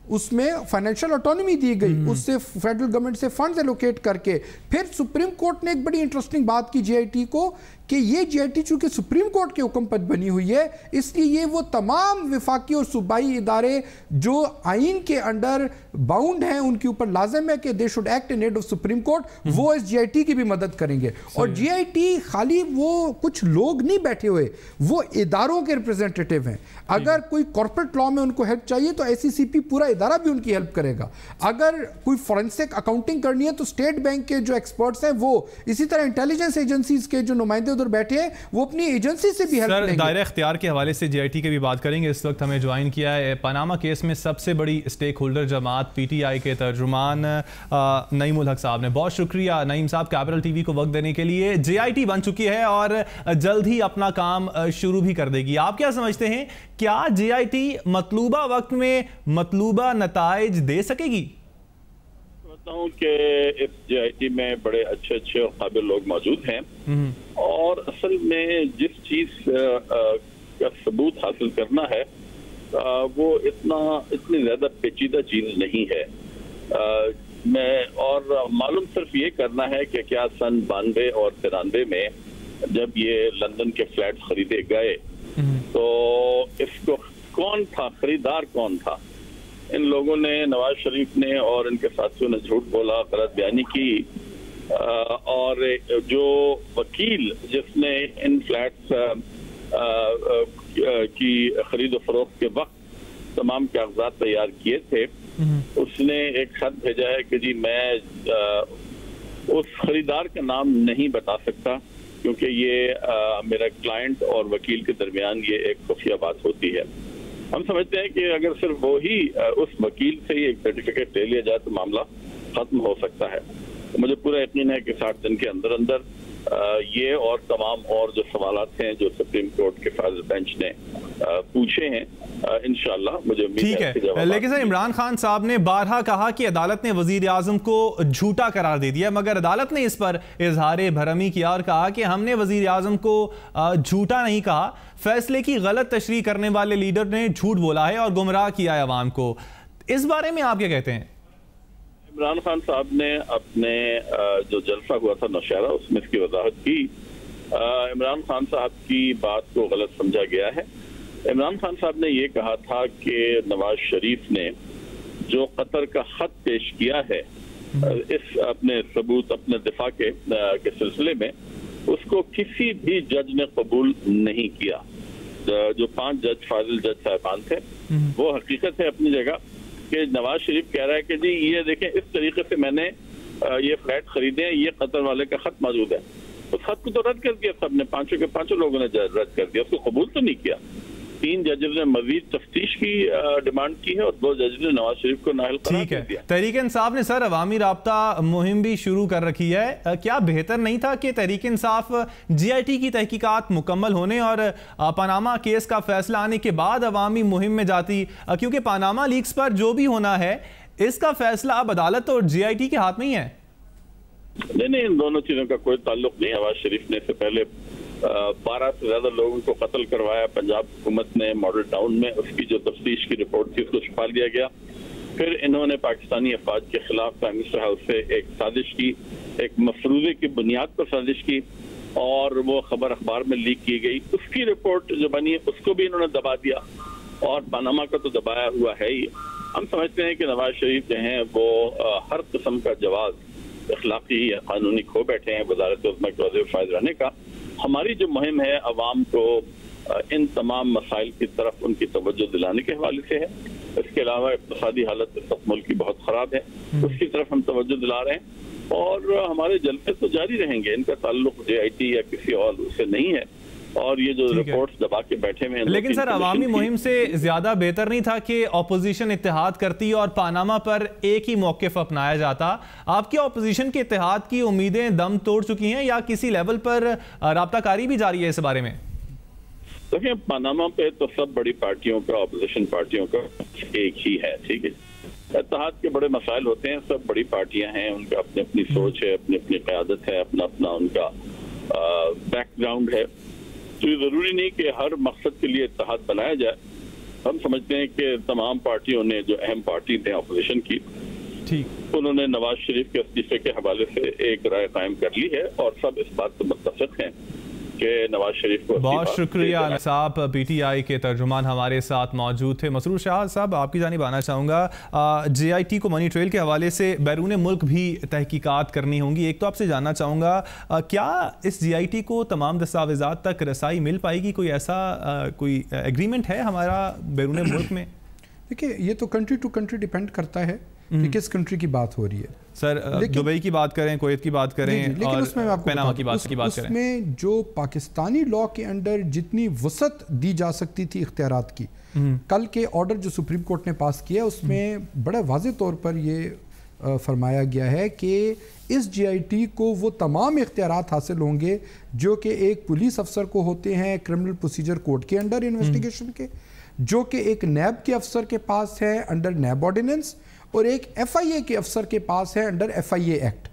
اس میں فائنینشل اٹانومی دی گئی۔ اس سے فیڈرل گورنمنٹ سے فنڈز ایلوکیٹ کر کے پھر سپریم کورٹ نے ایک بڑی انٹرسٹنگ بات کی جے آئی ٹی کو کہ یہ جی آئی ٹی چونکہ سپریم کورٹ کے حکم پر بنی ہوئی ہے اس لیے یہ وہ تمام وفاقی اور صوبائی ادارے جو آئین کے انڈر باؤنڈ ہیں ان کے اوپر لازم ہے کہ they should act in aid of supreme court وہ اس جی آئی ٹی کی بھی مدد کریں گے۔ اور جی آئی ٹی خالی وہ کچھ لوگ نہیں بیٹھے ہوئے وہ اداروں کے ریپرزینٹیٹیو ہیں۔ اگر کوئی کارپوریٹ لا میں ان کو ہیلپ چاہیے تو ایس سی سی پی پورا ادارہ بھی ان کی ہیلپ کرے گا۔ اگر کوئی فورنسک اکاؤنٹنگ کرنی ہے تو اسٹیٹ بینک کے جو ایکسپرٹس ہیں وہ اسی طرح انٹیلیجنس ایجنسیز کے جو نمائندے ادھر بیٹھے ہیں وہ اپنی ایجنسی سے بھی ہیلپ لیں گے۔ دائرہ اختیار کے حوالے سے جی آئی ٹی کے بھی بات کریں گے اس وقت ہمیں جوائن کیا ہے۔ پاناما کیس میں سب سے بڑی اسٹیک ہولڈر جماعت پی ٹی آئی کے ترجمان نعیم الحق صاحب نے۔ بہت شکریہ نعیم صاحب کیپٹل ٹی وی کو وقت دینے کے لیے۔ جی آئی ٹی بن چکی ہے اور جلد ہی اپنا کام شروع بھی کر دے گی۔ آپ کیا سمجھتے ہیں کیا جی آئی ٹی مطلوبہ وقت میں مطلوبہ نتائج دے سکے گی؟ سمجھتا ہوں کہ اس جے آئی ٹی میں بڑے اچھے اچھے اور قابل لوگ موجود ہیں۔ اور اصل میں جس چیز کا ثبوت حاصل کرنا ہے وہ اتنا اتنی زیادہ پیچیدہ چیز نہیں ہے۔ میں اور معلوم صرف یہ کرنا ہے کہ کیا سن بانوے اور ترانوے میں جب یہ لندن کے فلیٹ خریدے گئے تو اس کو کون تھا؟ خریدار کون تھا؟ ان لوگوں نے نواز شریف نے اور ان کے ساتھیوں نے جھوٹ بولا غلط بیانی کی۔ اور جو وکیل جس نے ان فلیٹس کی خرید و فروخت کے وقت تمام کاغذات تیار کیے تھے اس نے ایک خط بھیجا ہے کہ جی میں اس خریدار کا نام نہیں بتا سکتا کیونکہ یہ میرا کلائنٹ اور وکیل کے درمیان یہ ایک خفیہ بات ہوتی ہے۔ ہم سمجھتے ہیں کہ اگر صرف وہی اس وکیل سے ایک سرٹیفکیٹ لے لیا جائے تو معاملہ ختم ہو سکتا ہے۔ مجھے پورا یقین ہے کہ ساٹھ دن کے اندر اندر یہ اور تمام اور جو سوالات ہیں جو سپریم کورٹ کے فائز بینچ نے پوچھے ہیں انشاءاللہ مجھے امید ہے لیکن سر عمران خان صاحب نے بارہا کہا کہ عدالت نے وزیر اعظم کو جھوٹا قرار دے دیا مگر عدالت نے اس پر اظہار بھرمی کیا اور کہا کہ ہم نے وزیر اعظم کو جھوٹا نہیں کہا۔ فیصلے کی غلط تشریح کرنے والے لیڈر نے جھوٹ بولا ہے اور گمراہ کیا ہے عوام کو۔ اس بارے میں آپ کیا کہتے ہیں؟ عمران خان صاحب نے اپنے جو جلسہ ہوا تھا نوشہرہ اس میں اس کی وضاحت کی۔ عمران خان صاحب کی بات کو غلط سمجھا گیا ہے۔ عمران خان صاحب نے یہ کہا تھا کہ نواز شریف نے جو قطر کا خط پیش کیا ہے اس اپنے ثبوت اپنے دفاع کے سلسلے میں اس کو کسی بھی جج نے قبول نہیں کیا۔ جو پانچ جج فاضل جج صاحبان تھے وہ حقیقت ہے اپنی جگہ کہ نواز شریف کہہ رہا ہے کہ جی یہ دیکھیں اس طریقے سے میں نے یہ فلیٹ خریدے ہیں یہ قطر والے کا خط موجود ہے اس خط کو تو رد کر دیا سب نے پانچوں کے پانچوں لوگوں نے رد کر دیا اس کو قبول تو نہیں کیا۔ تین ججز نے مزید تفتیش کی ڈیمانڈ کی ہے اور دو ججز نے نواز شریف کو ناہل قرار دیا ٹھیک ہے۔ تحریک انصاف نے سر عوامی رابطہ مہم بھی شروع کر رکھی ہے۔ کیا بہتر نہیں تھا کہ تحریک انصاف جی آئی ٹی کی تحقیقات مکمل ہونے اور پاناما کیس کا فیصلہ آنے کے بعد عوامی مہم میں جاتی؟ کیونکہ پاناما لیکس پر جو بھی ہونا ہے اس کا فیصلہ اب عدالت اور جی آئی ٹی کے ہاتھ میں ہی ہے۔ نہیں نہیں ان دونوں چیزوں کا کوئی تعلق نہیں۔ نواز شریف نے سے پہلے بارہ سے زیادہ لوگوں کو قتل کروایا، پنجاب حکومت نے ماڈل ٹاؤن میں اس کی جو تفتیش کی رپورٹ تھی، اس کو چھپا لیا گیا۔ پھر انہوں نے پاکستانی افواج کے خلاف پرائم منسٹر ہاؤس سے ایک سازش کی، ایک مفروضے کی بنیاد پر سازش کی اور وہ خبر اخبار میں لیک کی گئی۔ اس کی رپورٹ جو بنی ہے اس کو بھی انہوں نے دبا دیا۔ اور پاناما کا تو دبایا ہوا ہے ہی۔ ہم سمجھتے ہیں کہ نواز شریف جو ہیں، وہ ہر قسم کا جواز، اخلاقی یا قانونی کھو بیٹھے ہیں، وزارت عظمہ کے فائد رہنے کا۔ ہماری جو مہم ہے عوام کو ان تمام مسائل کی طرف ان کی توجہ دلانے کے حوالے سے ہے۔ اس کے علاوہ اقتصادی حالت ملک کی بہت خراب ہے۔ اس کی طرف ہم توجہ دلا رہے ہیں۔ اور ہمارے جلسے تو جاری رہیں گے۔ ان کا تعلق جے آئی ٹی یا کسی اور سے نہیں ہے۔ اور یہ جو رپورٹس دبا کے بیٹھے ہیں لیکن سر عوامی مہم سے زیادہ بہتر نہیں تھا کہ اپوزیشن اتحاد کرتی اور پاناما پر ایک ہی موقف اپنایا جاتا۔ آپ کی اپوزیشن کے اتحاد کی امیدیں دم توڑ چکی ہیں یا کسی لیول پر رابطہ کاری بھی جاری ہے اس بارے میں؟ دیکھیں پاناما پہ تو سب بڑی پارٹیوں کا اپوزیشن پارٹیوں کا ایک ہی ہے ٹھیک ہے۔ اتحاد کے بڑے مسائل ہوتے ہیں سب بڑی پارٹیاں ہیں ان کا اپنی اپنی سوچ ہے اپنی اپنی قیادت ہے اپنا اپنا ان کا بیک گراؤنڈ ہے۔ تو یہ ضروری نہیں کہ ہر مقصد کے لیے اتحاد بنایا جائے۔ ہم سمجھتے ہیں کہ تمام پارٹیوں نے جو اہم پارٹی تھے اپوزیشن کی انہوں نے نواز شریف کے استعفے کے حوالے سے ایک رائے قائم کر لی ہے اور سب اس بات سے متفق ہیں۔ کہ نواز شریف کو بہت شکریہ صاحب پی ٹی آئی کے ترجمان ہمارے ساتھ موجود تھے۔ مسرور شاہ صاحب آپ کی جانب آنا چاہوں گا۔ جے آئی ٹی کو منی ٹریل کے حوالے سے بیرون ملک بھی تحقیقات کرنی ہوں گی۔ ایک تو آپ سے جاننا چاہوں گا کیا اس جے آئی ٹی کو تمام دستاویزات تک رسائی مل پائے گی؟ کوئی ایسا کوئی ایگریمنٹ ہے ہمارا بیرون ملک میں؟ دیکھیں یہ تو کنٹری ٹو کنٹری ڈیپینڈ کرتا ہے۔ کہ کس کنٹری کی بات ہو رہی ہے؟ سر دبئی کی بات کریں کویت کی بات کریں جی، جی، اور پیناما کی بات کریں اس میں جو پاکستانی لاء کے انڈر جتنی وسعت دی جا سکتی تھی اختیارات کی کل کے آرڈر جو سپریم کورٹ نے پاس کیا اس میں بڑے واضح طور پر یہ فرمایا گیا ہے کہ اس جی آئی ٹی کو وہ تمام اختیارات حاصل ہوں گے جو کہ ایک پولیس افسر کو ہوتے ہیں کرمنل پروسیجر کوڈ کے انڈر انویسٹیگیشن کے جو کہ ایک نیب کے افسر کے پاس ہے انڈر نیب آرڈیننس اور ایک ایف آئی اے کے افسر کے پاس ہے under F I A act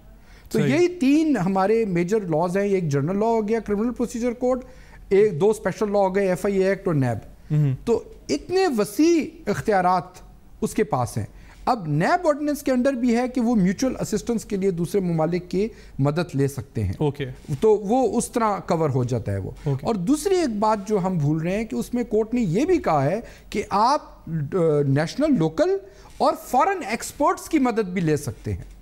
تو۔ یہی تین ہمارے میجر لاز ہیں ایک جنرل لا ہو گیا کرمنل پروسیجر کوڈ ایک دو اسپیشل لا ہو گئے ایف آئی اے ایکٹ اور نیب تو اتنے وسیع اختیارات اس کے پاس ہیں۔ اب نیب آرڈیننس کے انڈر بھی ہے کہ وہ میوچل اسسٹنس کے لیے دوسرے ممالک کی مدد لے سکتے ہیں۔ تو وہ اس طرح کور ہو جاتا ہے وہ۔ Okay. اور دوسری ایک بات جو ہم بھول رہے ہیں کہ اس میں کورٹ نے یہ بھی کہا ہے کہ آپ نیشنل لوکل اور فارن ایکسپرٹس کی مدد بھی لے سکتے ہیں۔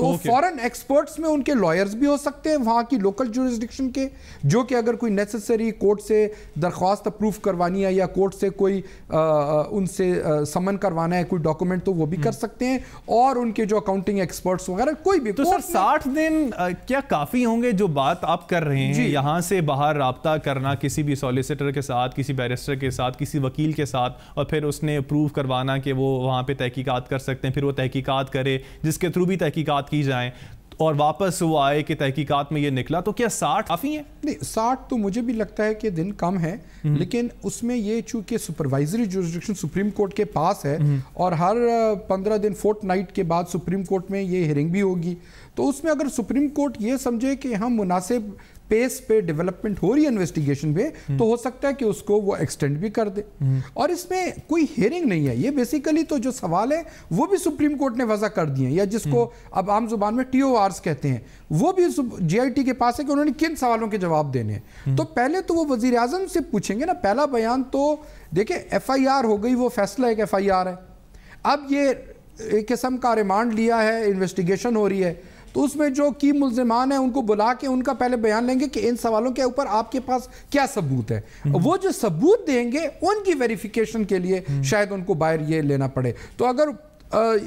تو. فارن ایکسپرٹس میں ان کے لائرز بھی ہو سکتے ہیں وہاں کی لوکل جورسڈکشن کے جو کہ اگر کوئی نیسسری کورٹ سے درخواست اپروف کروانی ہے یا کورٹ سے کوئی ان سے سمن کروانا ہے کوئی ڈاکومنٹ تو وہ بھی کر سکتے ہیں اور ان کے جو اکاؤنٹنگ ایکسپرٹس وغیرہ کوئی بھی تو سر ساٹھ دن کیا کافی ہوں گے جو بات آپ کر رہے ہیں جی۔ یہاں سے باہر رابطہ کرنا کسی بھی سولیسیٹر کے ساتھ کسی بیرسٹر کے ساتھ کسی وکیل کے ساتھ اور پھر اس نے اپروو کروانا کہ وہ وہاں پہ تحقیقات کر سکتے ہیں پھر وہ تحقیقات کرے جس کے تھرو بھی تحقیقات کی جائیں اور واپس وہ آئے کہ تحقیقات میں یہ نکلا تو کیا ساٹھ کافی ہیں؟ نہیں ساٹھ تو مجھے بھی لگتا ہے کہ دن کم ہے لیکن اس میں یہ چونکہ سپروائزری جورسڈکشن سپریم کورٹ کے پاس ہے اور ہر پندرہ دن فورٹ نائٹ کے بعد سپریم کورٹ میں یہ ہیرنگ بھی ہوگی تو اس میں اگر سپریم کورٹ یہ سمجھے کہ ہم مناسب پیس پہ ڈیولپمنٹ ہو رہی ہے انویسٹیگیشن پہ تو ہو سکتا ہے کہ اس کو وہ ایکسٹینڈ بھی کر دے۔ اور اس میں کوئی ہیرنگ نہیں ہے۔ یہ بیسیکلی تو جو سوال ہے وہ بھی سپریم کورٹ نے وضع کر دیے ہیں یا جس کو اب عام زبان میں ٹی او آرز کہتے ہیں۔ وہ بھی جی آئی ٹی کے پاس ہے کہ انہوں نے کن سوالوں کے جواب دینے ہیں۔ تو پہلے تو وہ وزیر اعظم سے پوچھیں گے نا پہلا بیان تو دیکھیں ایف آئی آر ہو گئی وہ فیصلہ ایک ایف آئی آر ہے۔ اب یہ ایک قسم کا ریمانڈ لیا ہے انویسٹیگیشن ہو رہی ہے۔ تو اس میں جو کی ملزمان ہیں ان کو بلا کے ان کا پہلے بیان لیں گے کہ ان سوالوں کے اوپر آپ کے پاس کیا ثبوت ہے۔ وہ جو ثبوت دیں گے ان کی ویریفیکیشن کے لیے شاید ان کو باہر یہ لینا پڑے۔ تو اگر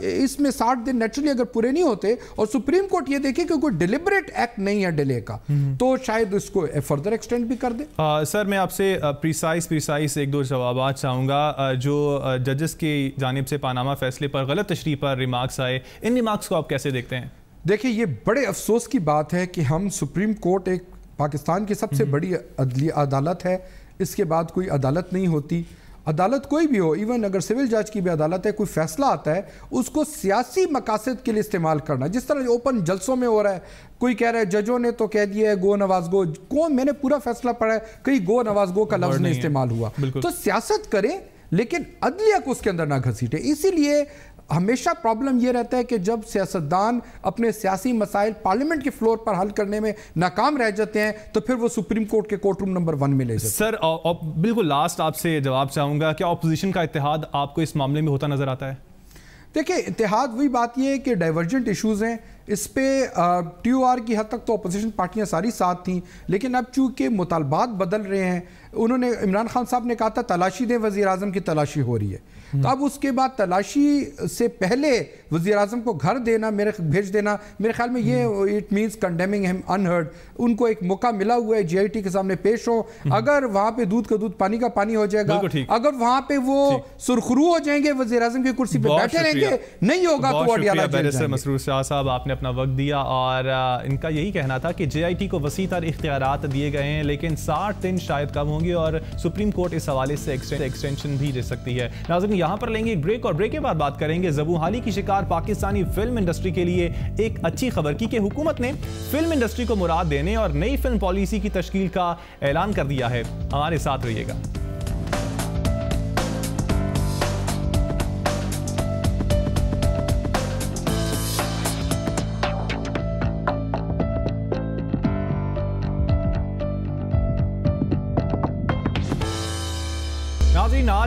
اس میں ساٹھ دن نیچرلی اگر پورے نہیں ہوتے اور سپریم کورٹ یہ دیکھے کہ کوئی ڈیلیبریٹ ایکٹ نہیں ہے ڈیلے کا تو شاید اس کو فردر ایکسٹینڈ بھی کر دے سر میں آپ سے پریسائز پریسائز ایک دو جوابات چاہوں گا۔ جو ججز کی جانب سے پاناما فیصلے پر غلط تشریح پر ریمارکس آئے ان ریمارکس کو آپ کیسے دیکھتے ہیں؟ دیکھیں یہ بڑے افسوس کی بات ہے کہ ہم سپریم کورٹ ایک پاکستان کی سب سے بڑی عدلی عدالت ہے۔ اس کے بعد کوئی عدالت نہیں ہوتی۔ عدالت کوئی بھی ہو ایون اگر سول جج کی بھی عدالت ہے کوئی فیصلہ آتا ہے اس کو سیاسی مقاصد کے لیے استعمال کرنا۔ جس طرح اوپن جلسوں میں ہو رہا ہے کوئی کہہ رہا ہے ججوں نے تو کہہ دیا ہے گو نواز گو۔ کون؟ میں نے پورا فیصلہ پڑھا ہے کہیں گو نواز گو کا لفظ نہیں استعمال ہوا۔ تو سیاست کریں لیکن عدلیہ کو اس کے اندر نہ گھسیٹے اسی لیے ہمیشہ پرابلم یہ رہتا ہے کہ جب سیاستدان اپنے سیاسی مسائل پارلیمنٹ کے فلور پر حل کرنے میں ناکام رہ جاتے ہیں تو پھر وہ سپریم کورٹ کے کورٹ روم نمبر ون میں لے جاتے سر بالکل لاسٹ آپ سے جواب چاہوں گا کیا اپوزیشن کا اتحاد آپ کو اس معاملے میں ہوتا نظر آتا ہے؟ دیکھیں اتحاد وہی بات یہ ہے کہ ڈائیورجنٹ ایشوز ہیں۔ اس پہ ٹی او آر کی حد تک تو اپوزیشن پارٹیاں ساری ساتھ تھیں لیکن اب چونکہ مطالبات بدل رہے ہیں انہوں نے عمران خان صاحب نے کہا تھا تلاشی دیں وزیر اعظم کی تلاشی ہو رہی ہے۔ تو اب اس کے بعد تلاشی سے پہلے وزیر اعظم کو گھر دینا میرے بھیج دینا میرے خیال میں یہ اٹ مینس کنڈیمنگ ہم انہرڈ ان کو ایک موقع ملا ہوا ہے جی آئی ٹی کے سامنے پیش ہو۔ اگر وہاں پہ دودھ کا دودھ پانی کا پانی ہو جائے گا۔ اگر وہاں پہ وہ سرخرو ہو جائیں گے وزیر اعظم کی کرسی پہ بیٹھے رہیں گے نہیں ہوگا تو وہ اڈیالہ جیل جائیں گے۔ مسرور شاہ صاحب آپ نے اپنا وقت دیا اور ان کا یہی کہنا تھا کہ جے آئی ٹی کو وسیع تر اختیارات دیے گئے ہیں لیکن ساٹھ دن شاید کم ہوں گے اور سپریم کورٹ اس حوالے سے ایکسٹینشن بھی دے سکتی ہے۔ ناظرین یہاں پر لیں گے ایک بریک اور بریک کے بعد بات کریں گے زبو حالی کی شکار پاکستانی فلم انڈسٹری کے لیے ایک اچھی خبر کی کہ حکومت نے فلم انڈسٹری کو مراد دینے اور نئی فلم پالیسی کی تشکیل کا اعلان کر دیا ہے۔ ہمارے ساتھ رہیے گا۔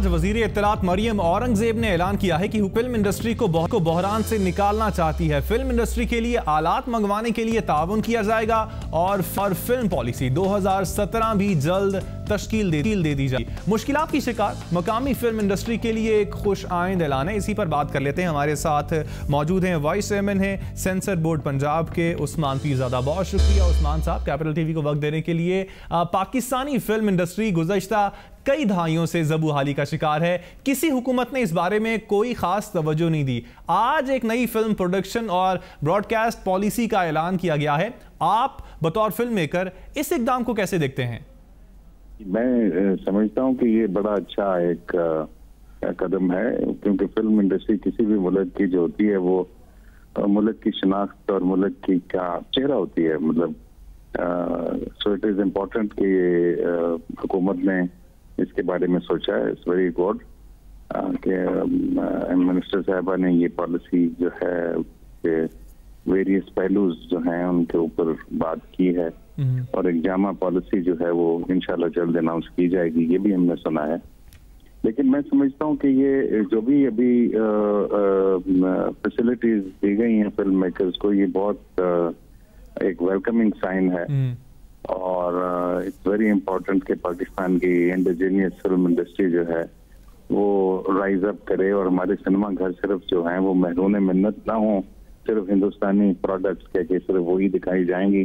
آج وزیر اطلاعات مریم اورنگزیب نے اعلان کیا ہے کہ فلم انڈسٹری کو بحران سے نکالنا چاہتی ہے۔ فلم انڈسٹری کے لیے آلات منگوانے کے لیے تعاون کیا جائے گا اور فلم پالیسی دو ہزار سترہ بھی جلد تشکیل دے دی جائے۔ مشکلات کی شکار۔ مقامی فلم انڈسٹری کے لیے ایک خوش آئند اعلان ہے۔ اسی پر بات کر لیتے ہیں۔ ہمارے ساتھ موجود ہیں وائس چیئرمین ہیں سینسر بورڈ پنجاب کے عثمان پیرزادہ بہت شکریہ عثمان صاحب کیپٹل ٹی وی کو وقت دینے کے لیے۔ پاکستانی فلم انڈسٹری گزشتہ کئی دہائیوں سے زبو حالی کا شکار ہے۔ کسی حکومت نے اس بارے میں کوئی خاص توجہ نہیں دی۔ آج ایک نئی فلم پروڈکشن اور براڈ کاسٹ پالیسی کا اعلان کیا گیا ہے۔ آپ بطور فلم میکر اس اقدام کو کیسے دیکھتے ہیں؟ میں سمجھتا ہوں کہ یہ بڑا اچھا ایک قدم ہے، کیونکہ فلم انڈسٹری کسی بھی ملک کی جو ہوتی ہے وہ ملک کی شناخت اور ملک کی کیا چہرہ ہوتی ہے مطلب سو اٹ از امپورٹنٹ کہ یہ حکومت نے اس کے بارے میں سوچا ہے اٹس ویری گڈ کہ منسٹر صاحبہ نے یہ پالیسی جو ہے ویریس پہلوز جو ہیں، ان کے اوپر بات کی ہے۔ اور ایک جامع پالیسی جو ہے وہ انشاءاللہ جلد اناؤنس کی جائے گی یہ بھی ہم نے سنا ہے۔ لیکن میں سمجھتا ہوں کہ یہ جو بھی ابھی فیسلٹیز دی گئی ہیں فلم میکرز کو یہ بہت ایک ویلکمنگ سائن ہے۔ اور اٹس ویری امپورٹنٹ کہ پاکستان کی انڈیجینیس فلم انڈسٹری جو ہے وہ رائز اپ کرے اور ہمارے سنیما گھر صرف جو ہیں وہ محرون منت نہ ہوں صرف ہندوستانی پروڈکٹس کے کہ صرف وہی دکھائی جائیں گی۔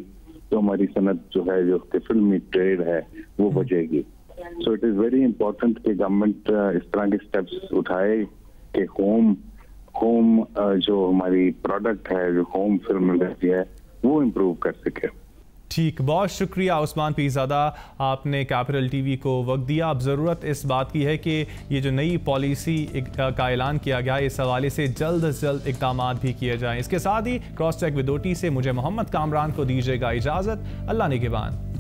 تو ہماری صنعت جو ہے جو فلمی ٹریڈ ہے وہ بچے گی۔ So it is very important کہ گورنمنٹ اس طرح کے اسٹیپس اٹھائے کہ ہوم ہوم جو ہماری پروڈکٹ ہے جو ہوم فلم انڈسٹری ہے وہ امپروو کر سکے۔ ٹھیک۔ بہت شکریہ عثمان پیزادہ آپ نے کیپٹل ٹی وی کو وقت دیا۔ اب ضرورت اس بات کی ہے کہ یہ جو نئی پالیسی کا اعلان کیا گیا، اس حوالے سے جلد از جلد اقدامات بھی کیے جائیں۔ اس کے ساتھ ہی کراس چیک ودوٹی سے مجھے محمد کامران کو دیجیے گا اجازت۔ اللہ نگبان